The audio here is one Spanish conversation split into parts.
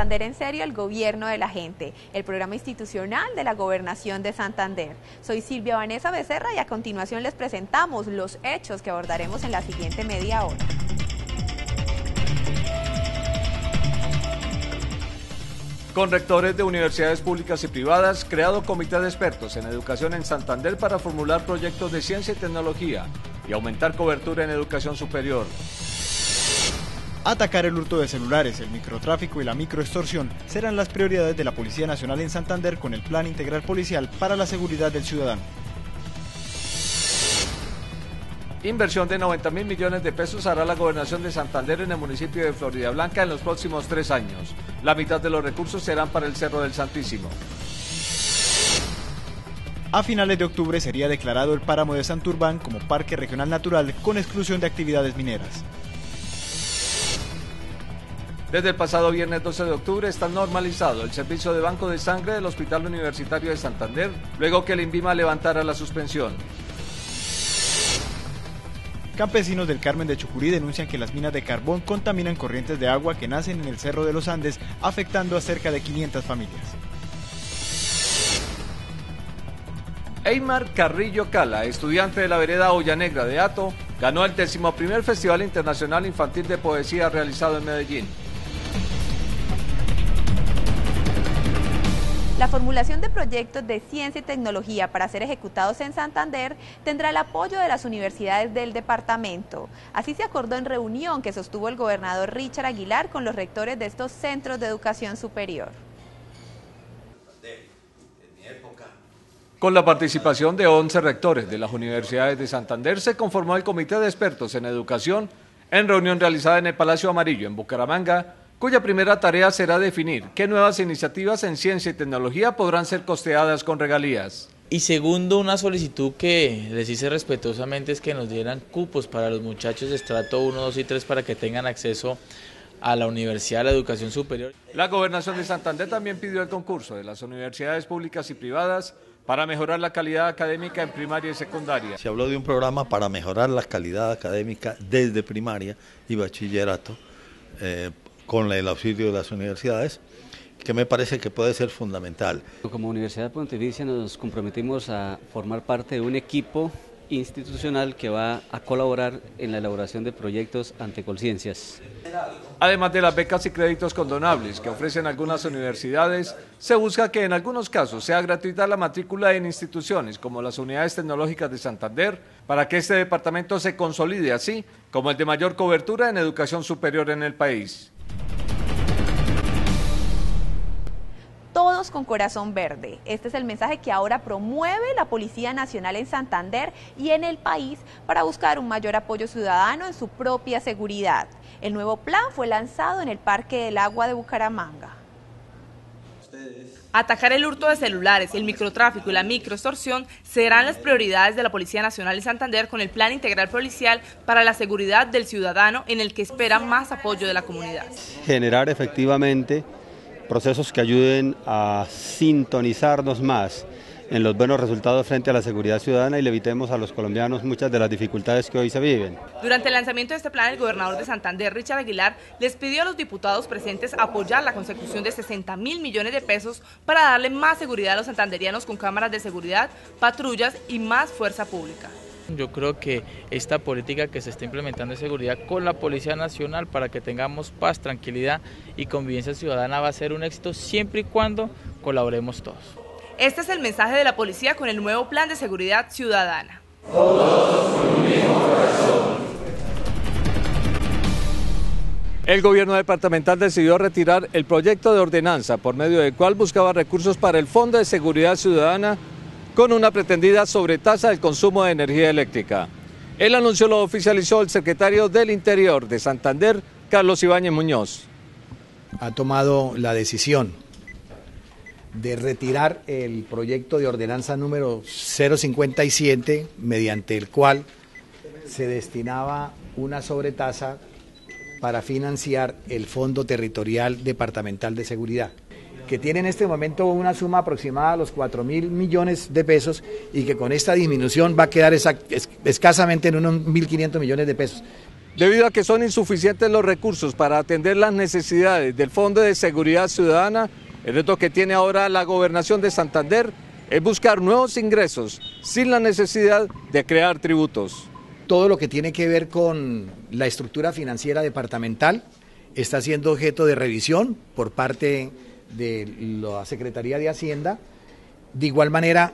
Santander en serio, el gobierno de la gente, el programa institucional de la gobernación de Santander. Soy Silvia Vanessa Becerra y a continuación les presentamos los hechos que abordaremos en la siguiente media hora. Con rectores de universidades públicas y privadas, creado comité de expertos en educación en Santander para formular proyectos de ciencia y tecnología y aumentar cobertura en educación superior. Atacar el hurto de celulares, el microtráfico y la microextorsión serán las prioridades de la Policía Nacional en Santander con el Plan Integral Policial para la Seguridad del Ciudadano. Inversión de 90 mil millones de pesos hará la gobernación de Santander en el municipio de Florida Blanca en los próximos tres años. La mitad de los recursos serán para el Cerro del Santísimo. A finales de octubre sería declarado el páramo de Santurbán como parque regional natural con exclusión de actividades mineras. Desde el pasado viernes 12 de octubre está normalizado el servicio de banco de sangre del Hospital Universitario de Santander, luego que el INVIMA levantara la suspensión. Campesinos del Carmen de Chucurí denuncian que las minas de carbón contaminan corrientes de agua que nacen en el Cerro de los Andes, afectando a cerca de 500 familias. Eymar Carrillo Cala, estudiante de la vereda Olla Negra de Ato, ganó el primer Festival Internacional Infantil de Poesía realizado en Medellín. La formulación de proyectos de ciencia y tecnología para ser ejecutados en Santander tendrá el apoyo de las universidades del departamento. Así se acordó en reunión que sostuvo el gobernador Richard Aguilar con los rectores de estos centros de educación superior. Con la participación de 11 rectores de las universidades de Santander se conformó el Comité de Expertos en Educación en reunión realizada en el Palacio Amarillo en Bucaramanga cuya primera tarea será definir qué nuevas iniciativas en ciencia y tecnología podrán ser costeadas con regalías. Y segundo, una solicitud que les hice respetuosamente es que nos dieran cupos para los muchachos de estrato 1, 2 y 3 para que tengan acceso a la universidad, a la educación superior. La gobernación de Santander también pidió el concurso de las universidades públicas y privadas para mejorar la calidad académica en primaria y secundaria. Se habló de un programa para mejorar la calidad académica desde primaria y bachillerato. Eh, con el auxilio de las universidades, que me parece que puede ser fundamental. Como Universidad Pontificia nos comprometimos a formar parte de un equipo institucional que va a colaborar en la elaboración de proyectos ante conciencias. Además de las becas y créditos condonables que ofrecen algunas universidades, se busca que en algunos casos sea gratuita la matrícula en instituciones como las unidades tecnológicas de Santander, para que este departamento se consolide así como el de mayor cobertura en educación superior en el país. Todos con corazón verde. Este es el mensaje que ahora promueve la Policía Nacional en Santander y en el país para buscar un mayor apoyo ciudadano en su propia seguridad. El nuevo plan fue lanzado en el Parque del Agua de Bucaramanga. Atacar el hurto de celulares, el microtráfico y la microextorsión serán las prioridades de la Policía Nacional de Santander con el Plan Integral Policial para la Seguridad del Ciudadano en el que espera más apoyo de la comunidad. Generar efectivamente procesos que ayuden a sintonizarnos más en los buenos resultados frente a la seguridad ciudadana y le evitemos a los colombianos muchas de las dificultades que hoy se viven. Durante el lanzamiento de este plan, el gobernador de Santander, Richard Aguilar, les pidió a los diputados presentes apoyar la consecución de 60 mil millones de pesos para darle más seguridad a los santanderianos con cámaras de seguridad, patrullas y más fuerza pública. Yo creo que esta política que se está implementando de seguridad con la Policía Nacional para que tengamos paz, tranquilidad y convivencia ciudadana va a ser un éxito siempre y cuando colaboremos todos. Este es el mensaje de la policía con el nuevo plan de seguridad ciudadana. El gobierno departamental decidió retirar el proyecto de ordenanza por medio del cual buscaba recursos para el Fondo de Seguridad Ciudadana con una pretendida sobretasa del consumo de energía eléctrica. El anuncio lo oficializó el secretario del Interior de Santander, Carlos Ibáñez Muñoz. Ha tomado la decisión de retirar el proyecto de ordenanza número 057, mediante el cual se destinaba una sobretasa para financiar el Fondo Territorial Departamental de Seguridad que tiene en este momento una suma aproximada a los 4 mil millones de pesos y que con esta disminución va a quedar escasamente en unos 1.500 millones de pesos. Debido a que son insuficientes los recursos para atender las necesidades del Fondo de Seguridad Ciudadana, el reto que tiene ahora la gobernación de Santander es buscar nuevos ingresos sin la necesidad de crear tributos. Todo lo que tiene que ver con la estructura financiera departamental está siendo objeto de revisión por parte de la Secretaría de Hacienda. De igual manera,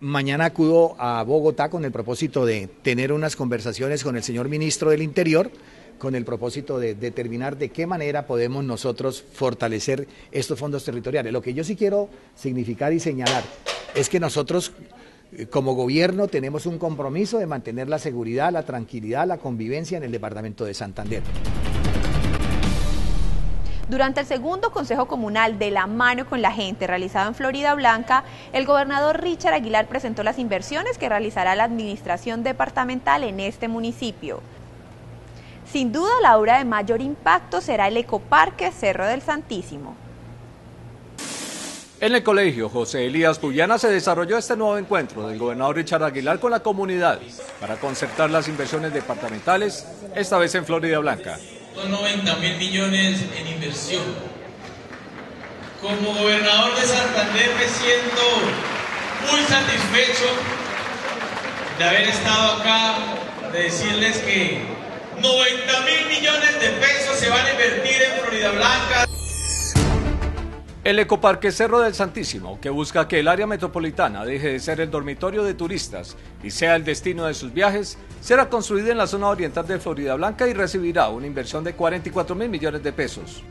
Mañana acudo a Bogotá con el propósito de tener unas conversaciones con el señor ministro del Interior, con el propósito de determinar de qué manera podemos nosotros fortalecer estos fondos territoriales. Lo que yo sí quiero significar y señalar es que nosotros eh, como gobierno tenemos un compromiso de mantener la seguridad, la tranquilidad, la convivencia en el departamento de Santander. Durante el segundo Consejo Comunal de la mano con la gente realizado en Florida Blanca, el gobernador Richard Aguilar presentó las inversiones que realizará la administración departamental en este municipio. Sin duda, la obra de mayor impacto será el Ecoparque Cerro del Santísimo. En el colegio José Elías Puyana se desarrolló este nuevo encuentro del gobernador Richard Aguilar con la comunidad para concertar las inversiones departamentales, esta vez en Florida Blanca son 90 mil millones en inversión. Como gobernador de Santander me siento muy satisfecho de haber estado acá, de decirles que 90 mil millones de pesos se van a invertir en Florida Blanca. El Ecoparque Cerro del Santísimo, que busca que el área metropolitana deje de ser el dormitorio de turistas y sea el destino de sus viajes, será construido en la zona oriental de Florida Blanca y recibirá una inversión de 44 mil millones de pesos.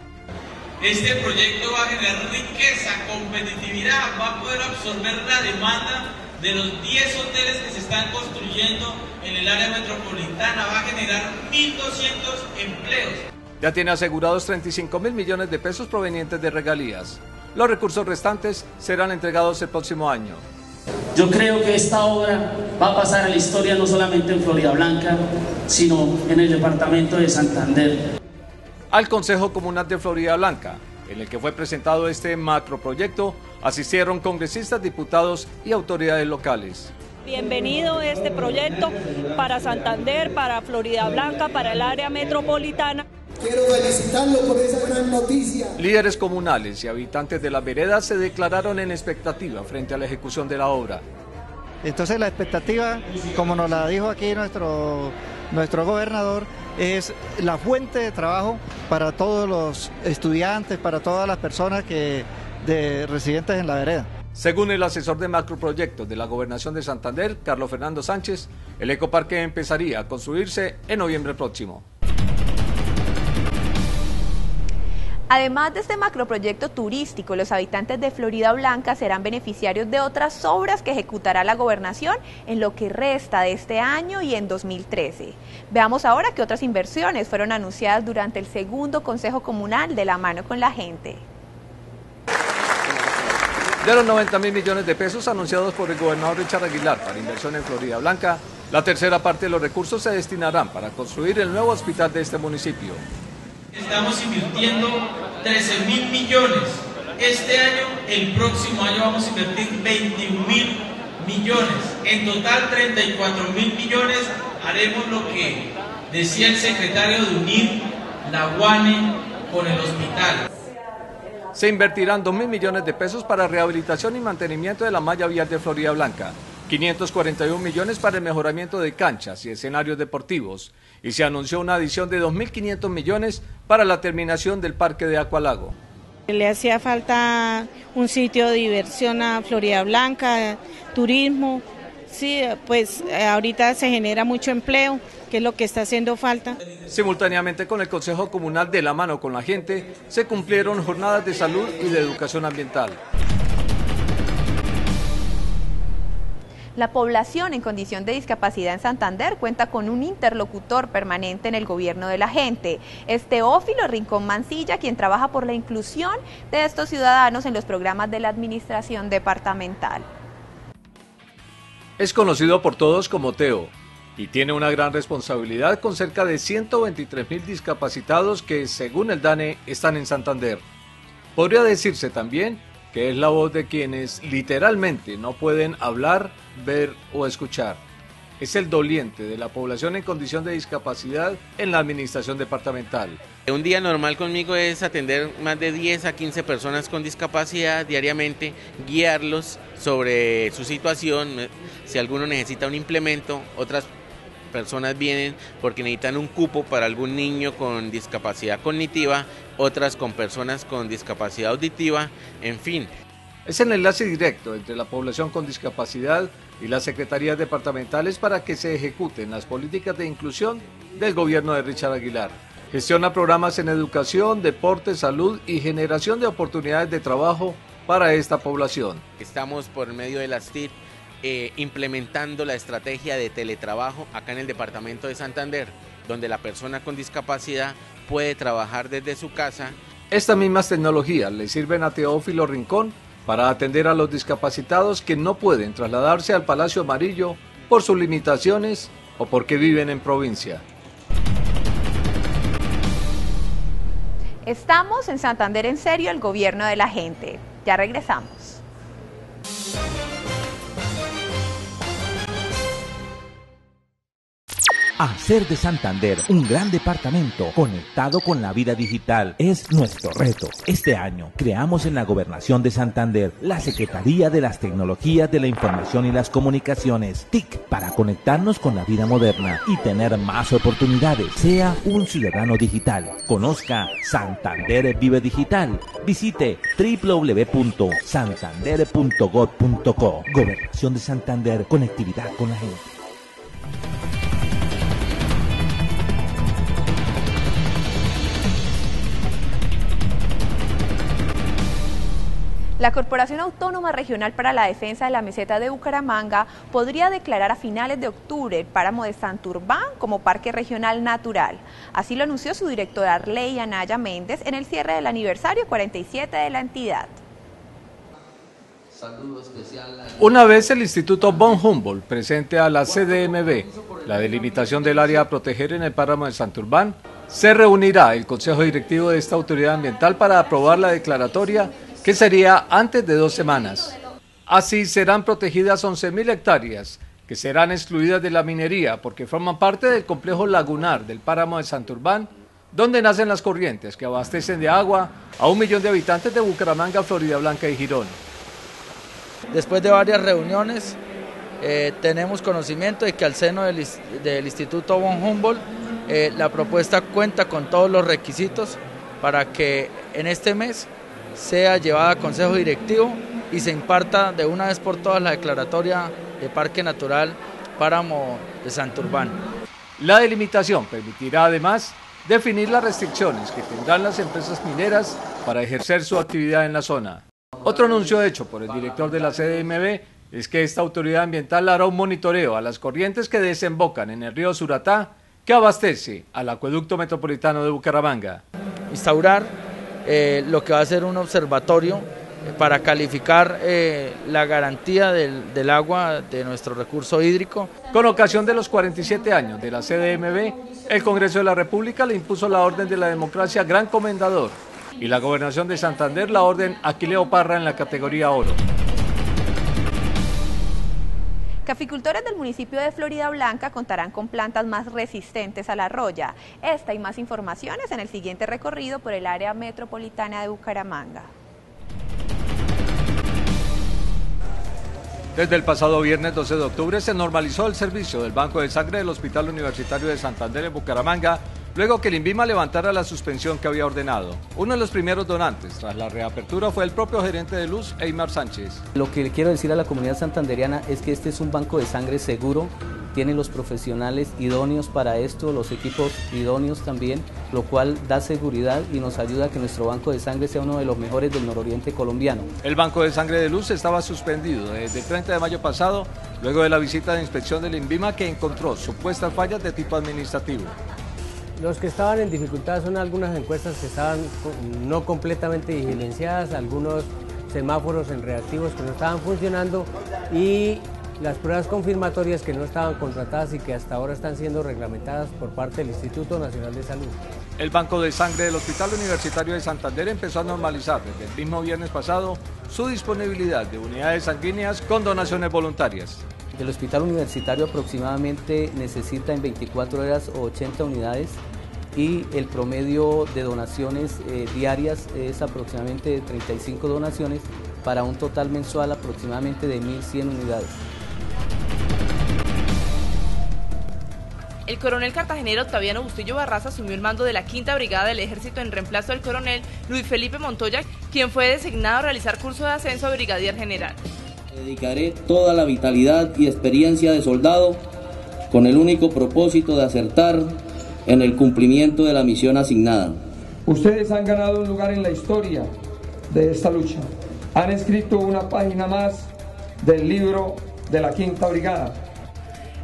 Este proyecto va a generar riqueza, competitividad, va a poder absorber la demanda de los 10 hoteles que se están construyendo en el área metropolitana, va a generar 1.200 empleos ya tiene asegurados 35 mil millones de pesos provenientes de regalías. Los recursos restantes serán entregados el próximo año. Yo creo que esta obra va a pasar a la historia no solamente en Florida Blanca, sino en el departamento de Santander. Al Consejo Comunal de Florida Blanca, en el que fue presentado este macroproyecto, asistieron congresistas, diputados y autoridades locales. Bienvenido este proyecto para Santander, para Florida Blanca, para el área metropolitana. Quiero felicitarlo por esa gran noticia. Líderes comunales y habitantes de la vereda se declararon en expectativa frente a la ejecución de la obra. Entonces la expectativa, como nos la dijo aquí nuestro, nuestro gobernador, es la fuente de trabajo para todos los estudiantes, para todas las personas que de residentes en la vereda. Según el asesor de macroproyectos de la Gobernación de Santander, Carlos Fernando Sánchez, el ecoparque empezaría a construirse en noviembre próximo. Además de este macroproyecto turístico, los habitantes de Florida Blanca serán beneficiarios de otras obras que ejecutará la gobernación en lo que resta de este año y en 2013. Veamos ahora qué otras inversiones fueron anunciadas durante el segundo Consejo Comunal de la mano con la gente. De los 90 mil millones de pesos anunciados por el gobernador Richard Aguilar para inversión en Florida Blanca, la tercera parte de los recursos se destinarán para construir el nuevo hospital de este municipio. Estamos invirtiendo 13 mil millones. Este año, el próximo año vamos a invertir 21 mil millones. En total 34 mil millones haremos lo que decía el secretario de unir la UANE con el hospital. Se invertirán 2 mil millones de pesos para rehabilitación y mantenimiento de la malla vial de Florida Blanca, 541 millones para el mejoramiento de canchas y escenarios deportivos, y se anunció una adición de 2.500 millones para la terminación del parque de Acualago. Le hacía falta un sitio de diversión a Florida Blanca, turismo. Sí, pues eh, ahorita se genera mucho empleo, que es lo que está haciendo falta. Simultáneamente con el Consejo Comunal de la mano con la gente, se cumplieron jornadas de salud y de educación ambiental. La población en condición de discapacidad en Santander cuenta con un interlocutor permanente en el gobierno de la gente. Es Teófilo Rincón Mancilla, quien trabaja por la inclusión de estos ciudadanos en los programas de la administración departamental. Es conocido por todos como Teo y tiene una gran responsabilidad con cerca de 123 mil discapacitados que, según el DANE, están en Santander. Podría decirse también que es la voz de quienes literalmente no pueden hablar, ver o escuchar. es el doliente de la población en condición de discapacidad en la administración departamental. Un día normal conmigo es atender más de 10 a 15 personas con discapacidad diariamente, guiarlos sobre su situación, si alguno necesita un implemento, otras personas vienen porque necesitan un cupo para algún niño con discapacidad cognitiva, otras con personas con discapacidad auditiva, en fin. Es el enlace directo entre la población con discapacidad y las secretarías departamentales para que se ejecuten las políticas de inclusión del gobierno de Richard Aguilar. Gestiona programas en educación, deporte, salud y generación de oportunidades de trabajo para esta población. Estamos por medio de las TIP eh, implementando la estrategia de teletrabajo acá en el departamento de Santander, donde la persona con discapacidad puede trabajar desde su casa. Estas mismas tecnologías le sirven a Teófilo Rincón para atender a los discapacitados que no pueden trasladarse al Palacio Amarillo por sus limitaciones o porque viven en provincia. Estamos en Santander en serio, el gobierno de la gente. Ya regresamos. Hacer de Santander un gran departamento conectado con la vida digital es nuestro reto. Este año creamos en la Gobernación de Santander la Secretaría de las Tecnologías de la Información y las Comunicaciones, TIC, para conectarnos con la vida moderna y tener más oportunidades. Sea un ciudadano digital. Conozca Santander Vive Digital. Visite www.santander.gov.co. Gobernación de Santander, conectividad con la gente. La Corporación Autónoma Regional para la Defensa de la Meseta de Bucaramanga podría declarar a finales de octubre el páramo de Santurbán como Parque Regional Natural. Así lo anunció su directora Arley Anaya Méndez en el cierre del aniversario 47 de la entidad. Una vez el Instituto Von Humboldt presente a la CDMB la delimitación del área a proteger en el páramo de Santurbán, se reunirá el Consejo Directivo de esta autoridad ambiental para aprobar la declaratoria que sería antes de dos semanas. Así serán protegidas 11.000 hectáreas que serán excluidas de la minería porque forman parte del complejo lagunar del páramo de Santurbán, donde nacen las corrientes que abastecen de agua a un millón de habitantes de Bucaramanga, Florida Blanca y Girón. Después de varias reuniones, eh, tenemos conocimiento de que al seno del, Instituto von Humboldt eh, la propuesta cuenta con todos los requisitos para que en este mes sea llevada a Consejo Directivo y se imparta de una vez por todas la declaratoria de Parque Natural Páramo de Santurbán. La delimitación permitirá además definir las restricciones que tendrán las empresas mineras para ejercer su actividad en la zona. Otro anuncio hecho por el director de la CDMB es que esta autoridad ambiental hará un monitoreo a las corrientes que desembocan en el río Suratá que abastece al acueducto metropolitano de Bucaramanga. Instaurar eh, lo que va a ser un observatorio eh, para calificar eh, la garantía del, del, agua de nuestro recurso hídrico. Con ocasión de los 47 años de la CDMB, el Congreso de la República le impuso la Orden de la Democracia Gran Comendador y la Gobernación de Santander la Orden Aquileo Parra en la categoría Oro. Caficultores del municipio de Florida Blanca contarán con plantas más resistentes a la roya. Esta y más informaciones en el siguiente recorrido por el área metropolitana de Bucaramanga. Desde el pasado viernes 12 de octubre se normalizó el servicio del Banco de Sangre del Hospital Universitario de Santander en Bucaramanga luego que el INVIMA levantara la suspensión que había ordenado. Uno de los primeros donantes tras la reapertura fue el propio gerente de Luz, Eymar Sánchez. Lo que le quiero decir a la comunidad santanderiana es que este es un banco de sangre seguro, tiene los profesionales idóneos para esto, los equipos idóneos también, lo cual da seguridad y nos ayuda a que nuestro banco de sangre sea uno de los mejores del nororiente colombiano. El banco de sangre de Luz estaba suspendido desde el 30 de mayo pasado, luego de la visita de inspección del INVIMA que encontró supuestas fallas de tipo administrativo. Los que estaban en dificultad son algunas encuestas que estaban no completamente diligenciadas, algunos semáforos en reactivos que no estaban funcionando y las pruebas confirmatorias que no estaban contratadas y que hasta ahora están siendo reglamentadas por parte del Instituto Nacional de Salud. El Banco de Sangre del Hospital Universitario de Santander empezó a normalizar desde el mismo viernes pasado su disponibilidad de unidades sanguíneas con donaciones voluntarias. El hospital universitario aproximadamente necesita en 24 horas 80 unidades y el promedio de donaciones eh, diarias es aproximadamente de 35 donaciones para un total mensual aproximadamente de 1.100 unidades. El coronel cartagenero Octaviano Bustillo Barraza asumió el mando de la quinta brigada del ejército en reemplazo del coronel Luis Felipe Montoya, quien fue designado a realizar curso de ascenso a brigadier general. Dedicaré toda la vitalidad y experiencia de soldado con el único propósito de acertar en el cumplimiento de la misión asignada. Ustedes han ganado un lugar en la historia de esta lucha. Han escrito una página más del libro de la Quinta Brigada.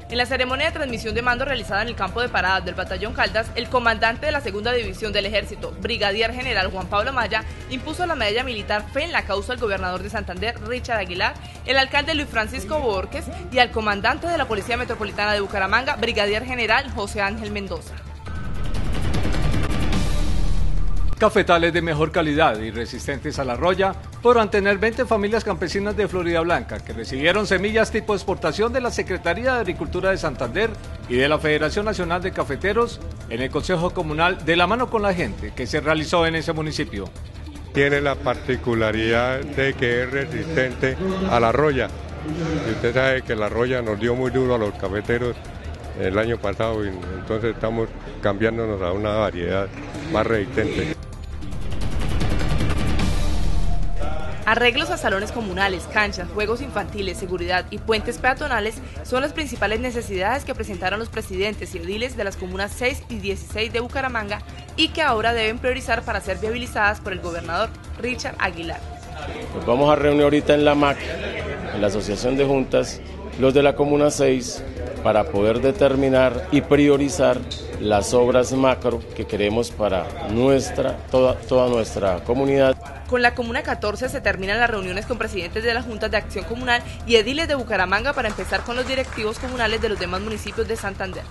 En la ceremonia de transmisión de mando realizada en el campo de paradas del batallón Caldas, el comandante de la segunda división del ejército, brigadier general Juan Pablo Maya, impuso la medalla militar fe en la causa al gobernador de Santander, Richard Aguilar, el alcalde Luis Francisco Borges y al comandante de la Policía Metropolitana de Bucaramanga, brigadier general José Ángel Mendoza. Cafetales de mejor calidad y resistentes a la roya podrán tener 20 familias campesinas de Florida Blanca que recibieron semillas tipo exportación de la Secretaría de Agricultura de Santander y de la Federación Nacional de Cafeteros en el Consejo Comunal de la mano con la gente que se realizó en ese municipio. Tiene la particularidad de que es resistente a la roya. Y usted sabe que la roya nos dio muy duro a los cafeteros el año pasado y entonces estamos cambiándonos a una variedad más resistente. Arreglos a salones comunales, canchas, juegos infantiles, seguridad y puentes peatonales son las principales necesidades que presentaron los presidentes y ediles de las comunas 6 y 16 de Bucaramanga y que ahora deben priorizar para ser viabilizadas por el gobernador Richard Aguilar. Nos vamos a reunir ahorita en la MAC, en la Asociación de Juntas, los de la Comuna 6, para poder determinar y priorizar las obras macro que queremos para nuestra, toda, toda nuestra comunidad. Con la Comuna 14 se terminan las reuniones con presidentes de las juntas de acción comunal y ediles de Bucaramanga para empezar con los directivos comunales de los demás municipios de Santander.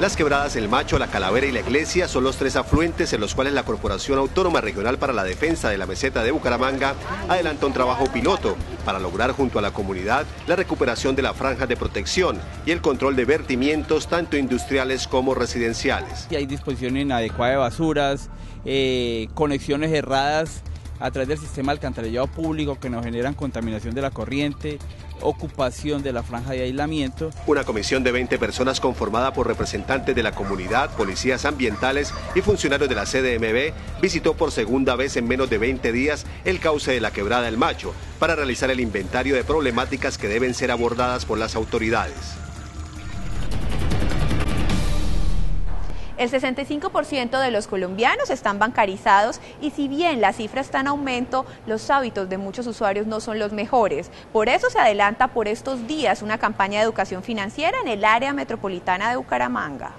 Las quebradas El Macho, La Calavera y La Iglesia son los tres afluentes en los cuales la Corporación Autónoma Regional para la Defensa de la Meseta de Bucaramanga adelanta un trabajo piloto para lograr junto a la comunidad la recuperación de la franja de protección y el control de vertimientos tanto industriales como residenciales. Hay disposición inadecuada de basuras, eh, conexiones erradas a través del sistema alcantarillado público que nos generan contaminación de la corriente, ocupación de la franja de aislamiento. Una comisión de 20 personas conformada por representantes de la comunidad, policías ambientales y funcionarios de la CDMB visitó por segunda vez en menos de 20 días el cauce de la quebrada El Macho para realizar el inventario de problemáticas que deben ser abordadas por las autoridades. El 65% de los colombianos están bancarizados y si bien la cifra está en aumento, los hábitos de muchos usuarios no son los mejores. Por eso se adelanta por estos días una campaña de educación financiera en el área metropolitana de Bucaramanga.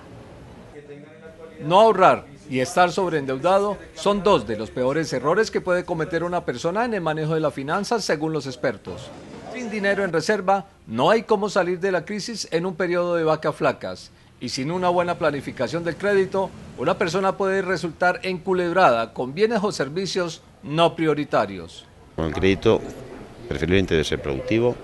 No ahorrar y estar sobreendeudado son dos de los peores errores que puede cometer una persona en el manejo de las finanzas según los expertos. Sin dinero en reserva, no hay cómo salir de la crisis en un periodo de vacas flacas y sin una buena planificación del crédito, una persona puede resultar enculebrada con bienes o servicios no prioritarios. Con el crédito, preferiblemente debe ser productivo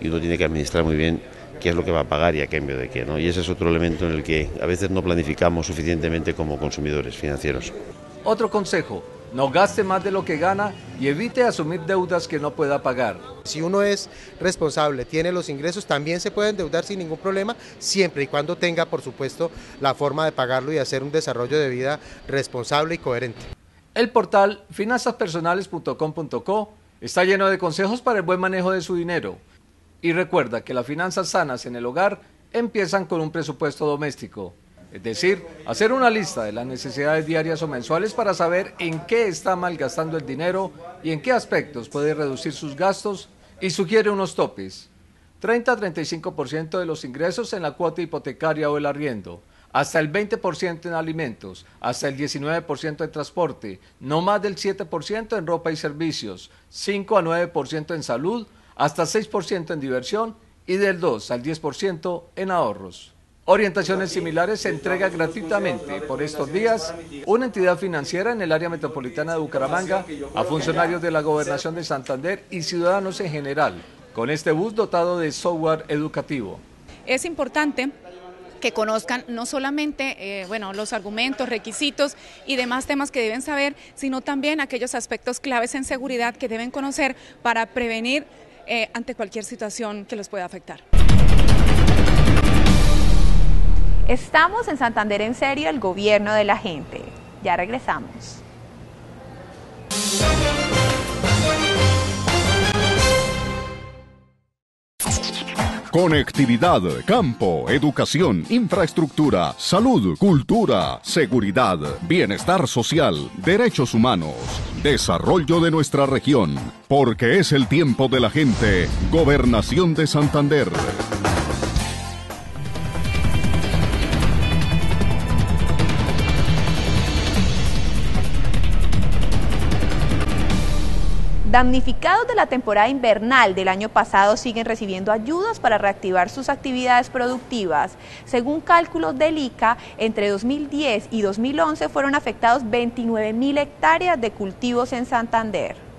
y uno tiene que administrar muy bien qué es lo que va a pagar y a cambio de qué. ¿no? Y ese es otro elemento en el que a veces no planificamos suficientemente como consumidores financieros. Otro consejo, no gaste más de lo que gana y evite asumir deudas que no pueda pagar. Si uno es responsable, tiene los ingresos, también se puede endeudar sin ningún problema, siempre y cuando tenga, por supuesto, la forma de pagarlo y hacer un desarrollo de vida responsable y coherente. El portal finanzaspersonales.com.co está lleno de consejos para el buen manejo de su dinero. Y recuerda que las finanzas sanas en el hogar empiezan con un presupuesto doméstico. Es decir, hacer una lista de las necesidades diarias o mensuales para saber en qué está malgastando el dinero y en qué aspectos puede reducir sus gastos y sugiere unos topes. 30-35% de los ingresos en la cuota hipotecaria o el arriendo, hasta el 20% en alimentos, hasta el 19% en transporte, no más del 7% en ropa y servicios, 5 a 9% en salud, hasta 6% en diversión y del 2 al 10% en ahorros. Orientaciones similares se entrega gratuitamente por estos días una entidad financiera en el área metropolitana de Bucaramanga a funcionarios de la Gobernación de Santander y ciudadanos en general, con este bus dotado de software educativo. Es importante que conozcan no solamente eh, bueno, los argumentos, requisitos y demás temas que deben saber, sino también aquellos aspectos claves en seguridad que deben conocer para prevenir eh, ante cualquier situación que los pueda afectar. Estamos en Santander en serio, el gobierno de la gente. Ya regresamos. Conectividad, campo, educación, infraestructura, salud, cultura, seguridad, bienestar social, derechos humanos, desarrollo de nuestra región. Porque es el tiempo de la gente. Gobernación de Santander. Damnificados de la temporada invernal del año pasado siguen recibiendo ayudas para reactivar sus actividades productivas. Según cálculos del ICA, entre 2010 y 2011 fueron afectados 29 mil hectáreas de cultivos en Santander.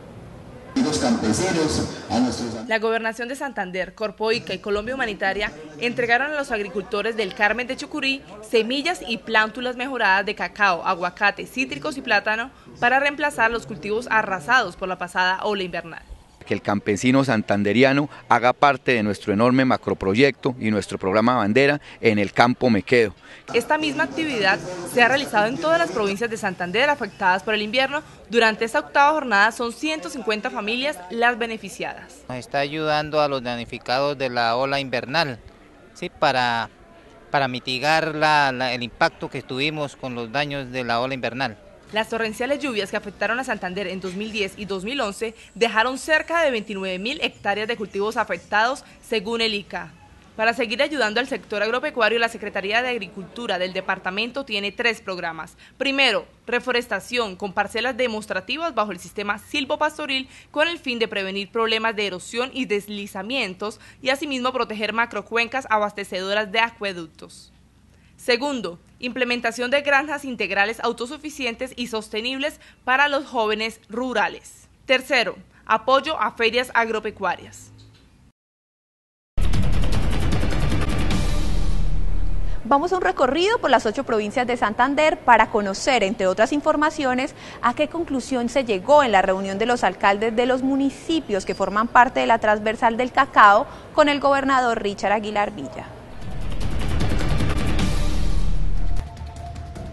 La Gobernación de Santander, Corpoica y Colombia Humanitaria entregaron a los agricultores del Carmen de Chucurí semillas y plántulas mejoradas de cacao, aguacate, cítricos y plátano para reemplazar los cultivos arrasados por la pasada ola invernal que el campesino santanderiano haga parte de nuestro enorme macroproyecto y nuestro programa bandera en el campo me quedo. Esta misma actividad se ha realizado en todas las provincias de Santander afectadas por el invierno. Durante esta octava jornada son 150 familias las beneficiadas. Nos está ayudando a los damnificados de la ola invernal, ¿sí? para, para mitigar el impacto que tuvimos con los daños de la ola invernal. Las torrenciales lluvias que afectaron a Santander en 2010 y 2011 dejaron cerca de 29 mil hectáreas de cultivos afectados, según el ICA. Para seguir ayudando al sector agropecuario, la Secretaría de Agricultura del departamento tiene tres programas. Primero, reforestación con parcelas demostrativas bajo el sistema silvopastoril con el fin de prevenir problemas de erosión y deslizamientos y asimismo proteger macrocuencas abastecedoras de acueductos. Segundo, implementación de granjas integrales autosuficientes y sostenibles para los jóvenes rurales. Tercero, apoyo a ferias agropecuarias. Vamos a un recorrido por las ocho provincias de Santander para conocer, entre otras informaciones, a qué conclusión se llegó en la reunión de los alcaldes de los municipios que forman parte de la transversal del cacao con el gobernador Richard Aguilar Villa.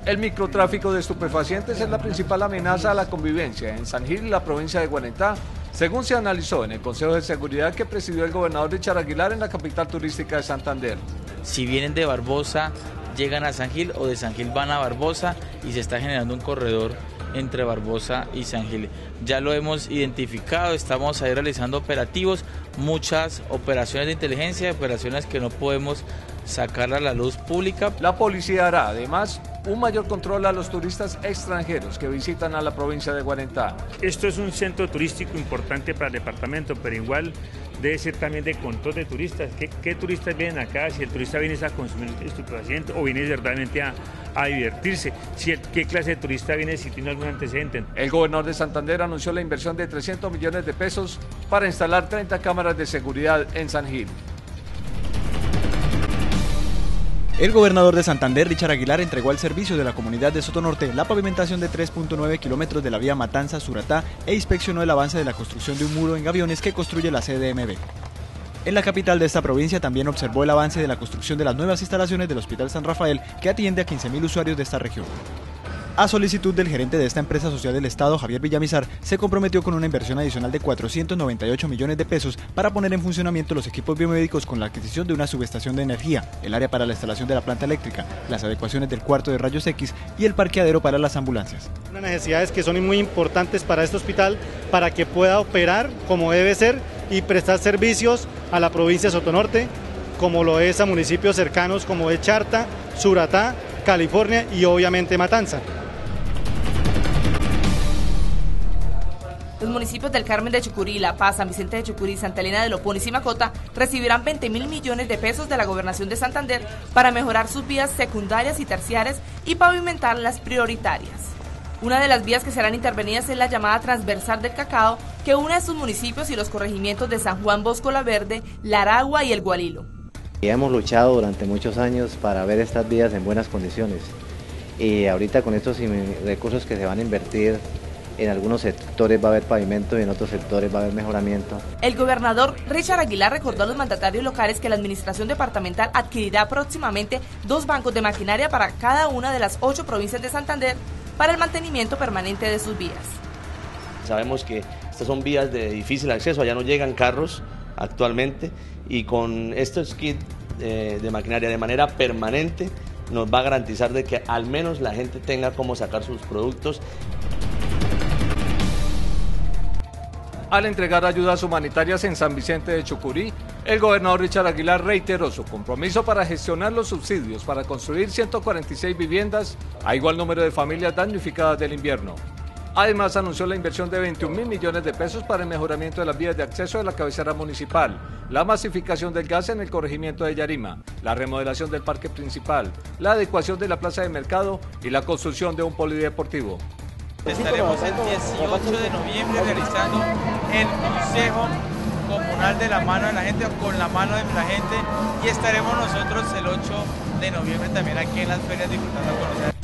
El microtráfico de estupefacientes es la principal amenaza a la convivencia en San Gil la provincia de Guarentá, según se analizó en el Consejo de Seguridad que presidió el gobernador Richard Aguilar en la capital turística de Santander. Si vienen de Barbosa, llegan a San Gil o de San Gil van a Barbosa y se está generando un corredor entre Barbosa y San Gil. Ya lo hemos identificado, estamos ahí realizando operativos, muchas operaciones de inteligencia, operaciones que no podemos sacar a la luz pública. La policía hará además un mayor control a los turistas extranjeros que visitan a la provincia de Guarentá. Esto es un centro turístico importante para el departamento, pero igual debe ser también de control de turistas. ¿Qué, turistas vienen acá? Si el turista viene a consumir estupefaciente o viene verdaderamente a, a divertirse. Si ¿Qué clase de turista viene si tiene algún antecedente? El gobernador de Santander anunció la inversión de 300 millones de pesos para instalar 30 cámaras de seguridad en San Gil. El gobernador de Santander, Richard Aguilar, entregó al servicio de la comunidad de Sotonorte la pavimentación de 3.9 kilómetros de la vía Matanza-Suratá e inspeccionó el avance de la construcción de un muro en Gaviones que construye la CDMB. En la capital de esta provincia también observó el avance de la construcción de las nuevas instalaciones del Hospital San Rafael que atiende a 15.000 usuarios de esta región. A solicitud del gerente de esta empresa social del Estado, Javier Villamizar, se comprometió con una inversión adicional de 498 millones de pesos para poner en funcionamiento los equipos biomédicos con la adquisición de una subestación de energía, el área para la instalación de la planta eléctrica, las adecuaciones del cuarto de rayos X y el parqueadero para las ambulancias. Unas necesidades que son muy importantes para este hospital para que pueda operar como debe ser y prestar servicios a la provincia de Sotonorte, como lo es a municipios cercanos como es Charta, Suratá, California y obviamente Matanza. Los municipios del Carmen de Chucurí, La Paz, San Vicente de Chucurí, Santa Elena de Lopón y Simacota recibirán 20 mil millones de pesos de la Gobernación de Santander para mejorar sus vías secundarias y terciarias y pavimentar las prioritarias. Una de las vías que serán intervenidas es la llamada transversal del cacao, que une a sus municipios y los corregimientos de San Juan Bosco La Verde, Laragua y El Gualilo. Y hemos luchado durante muchos años para ver estas vías en buenas condiciones. Y ahorita con estos recursos que se van a invertir en algunos sectores va a haber pavimento y en otros sectores va a haber mejoramiento. El gobernador Richard Aguilar recordó a los mandatarios locales que la administración departamental adquirirá próximamente dos bancos de maquinaria para cada una de las ocho provincias de Santander para el mantenimiento permanente de sus vías. Sabemos que estas son vías de difícil acceso, allá no llegan carros actualmente y con estos kits eh, de maquinaria de manera permanente nos va a garantizar de que al menos la gente tenga cómo sacar sus productos. Al entregar ayudas humanitarias en San Vicente de Chucurí, el gobernador Richard Aguilar reiteró su compromiso para gestionar los subsidios para construir 146 viviendas a igual número de familias damnificadas del invierno. Además, anunció la inversión de 21 mil millones de pesos para el mejoramiento de las vías de acceso de la cabecera municipal, la masificación del gas en el corregimiento de Yarima, la remodelación del parque principal, la adecuación de la plaza de mercado y la construcción de un polideportivo. Estaremos el 18 de noviembre realizando el Consejo Comunal de la mano de la gente, con la mano de la gente, y estaremos nosotros el 8 de noviembre también aquí en las ferias disfrutando con ustedes.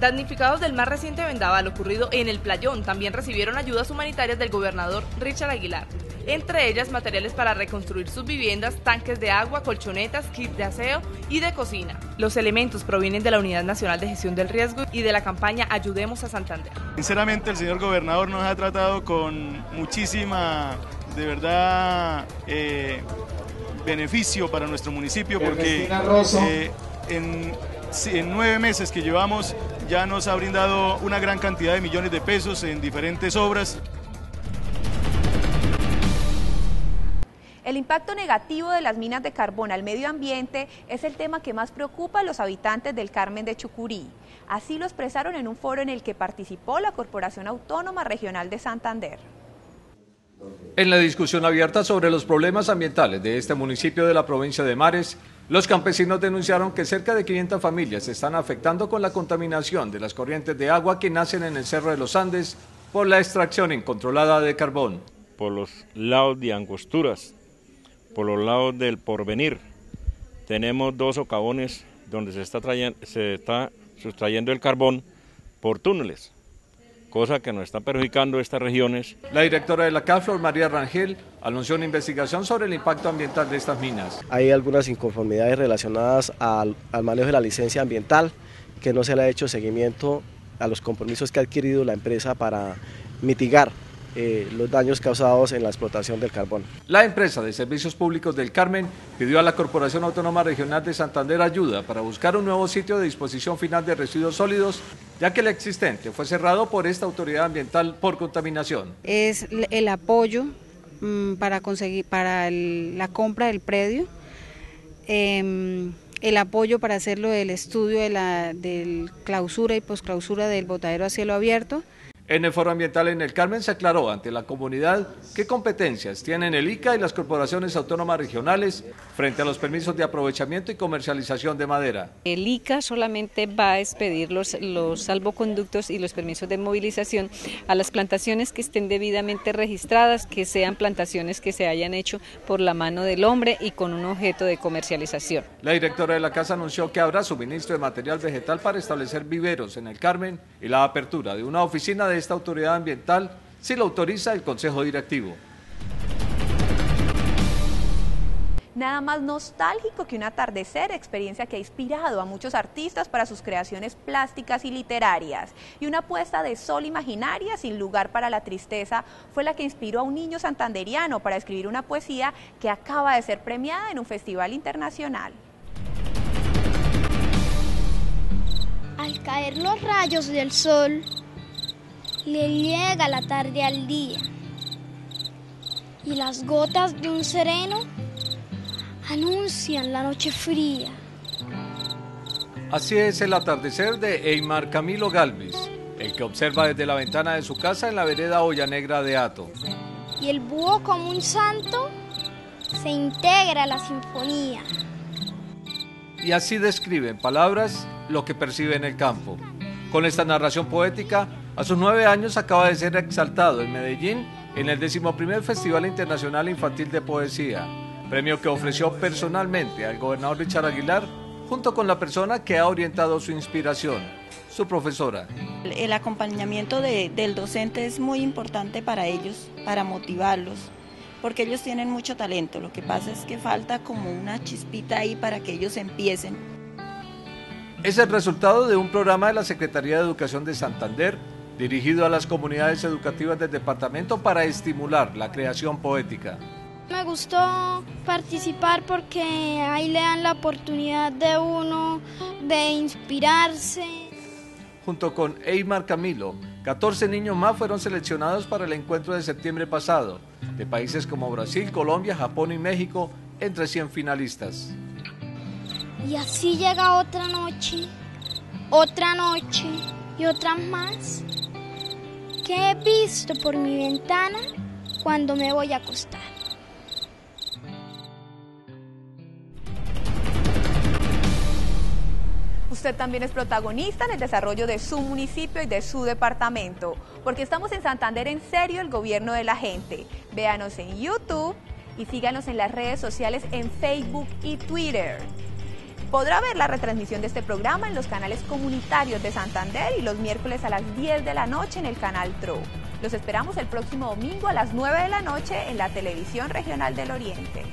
Damnificados del más reciente vendaval ocurrido en el Playón también recibieron ayudas humanitarias del gobernador Richard Aguilar, entre ellas materiales para reconstruir sus viviendas, tanques de agua, colchonetas, kits de aseo y de cocina. Los elementos provienen de la Unidad Nacional de Gestión del Riesgo y de la campaña Ayudemos a Santander. Sinceramente el señor gobernador nos ha tratado con muchísima, de verdad, eh, beneficio para nuestro municipio porque eh, en, en nueve meses que llevamos ya nos ha brindado una gran cantidad de millones de pesos en diferentes obras. El impacto negativo de las minas de carbón al medio ambiente es el tema que más preocupa a los habitantes del Carmen de Chucurí. Así lo expresaron en un foro en el que participó la Corporación Autónoma Regional de Santander. En la discusión abierta sobre los problemas ambientales de este municipio de la provincia de Mares, los campesinos denunciaron que cerca de 500 familias se están afectando con la contaminación de las corrientes de agua que nacen en el Cerro de los Andes por la extracción incontrolada de carbón. Por los lados de Angosturas, por los lados del Porvenir, tenemos dos socavones donde se está, se está sustrayendo el carbón por túneles cosa que nos está perjudicando estas regiones. La directora de la CAFLOR, María Rangel, anunció una investigación sobre el impacto ambiental de estas minas. Hay algunas inconformidades relacionadas al, al manejo de la licencia ambiental, que no se le ha hecho seguimiento a los compromisos que ha adquirido la empresa para mitigar eh, los daños causados en la explotación del carbón. La empresa de servicios públicos del Carmen pidió a la Corporación Autónoma Regional de Santander ayuda para buscar un nuevo sitio de disposición final de residuos sólidos, ya que el existente fue cerrado por esta autoridad ambiental por contaminación. Es el apoyo mm, para conseguir para la compra del predio. Em, el apoyo para hacerlo del estudio de la del clausura y posclausura del botadero a cielo abierto, en el foro ambiental en el Carmen se aclaró ante la comunidad qué competencias tienen el ICA y las corporaciones autónomas regionales frente a los permisos de aprovechamiento y comercialización de madera. El ICA solamente va a expedir los, los salvoconductos y los permisos de movilización a las plantaciones que estén debidamente registradas, que sean plantaciones que se hayan hecho por la mano del hombre y con un objeto de comercialización. La directora de la casa anunció que habrá suministro de material vegetal para establecer viveros en el Carmen y la apertura de una oficina de esta autoridad ambiental si lo autoriza el Consejo Directivo. Nada más nostálgico que un atardecer, experiencia que ha inspirado a muchos artistas para sus creaciones plásticas y literarias. Y una puesta de sol imaginaria sin lugar para la tristeza fue la que inspiró a un niño santanderiano para escribir una poesía que acaba de ser premiada en un festival internacional. Al caer los rayos del sol, le llega la tarde al día y las gotas de un sereno anuncian la noche fría. Así es el atardecer de Eymar Camilo Galvis, el que observa desde la ventana de su casa en la vereda Olla Negra de Ato. Y el búho como un santo se integra a la sinfonía. Y así describe en palabras lo que percibe en el campo. Con esta narración poética, a sus nueve años acaba de ser exaltado en Medellín en el decimoprimer Festival Internacional Infantil de Poesía, premio que ofreció personalmente al gobernador Richard Aguilar junto con la persona que ha orientado su inspiración, su profesora. El acompañamiento del docente es muy importante para ellos, para motivarlos, porque ellos tienen mucho talento. Lo que pasa es que falta como una chispita ahí para que ellos empiecen. Es el resultado de un programa de la Secretaría de Educación de Santander dirigido a las comunidades educativas del departamento para estimular la creación poética. Me gustó participar porque ahí le dan la oportunidad de uno de inspirarse. Junto con Eymar Camilo, 14 niños más fueron seleccionados para el encuentro de septiembre pasado, de países como Brasil, Colombia, Japón y México, entre 100 finalistas. Y así llega otra noche, otra noche y otras más que he visto por mi ventana cuando me voy a acostar. Usted también es protagonista en el desarrollo de su municipio y de su departamento, porque estamos en Santander en serio, el gobierno de la gente. Véanos en YouTube y síganos en las redes sociales en Facebook y Twitter. Podrá ver la retransmisión de este programa en los canales comunitarios de Santander y los miércoles a las 10 de la noche en el canal TRO. Los esperamos el próximo domingo a las 9 de la noche en la televisión regional del Oriente.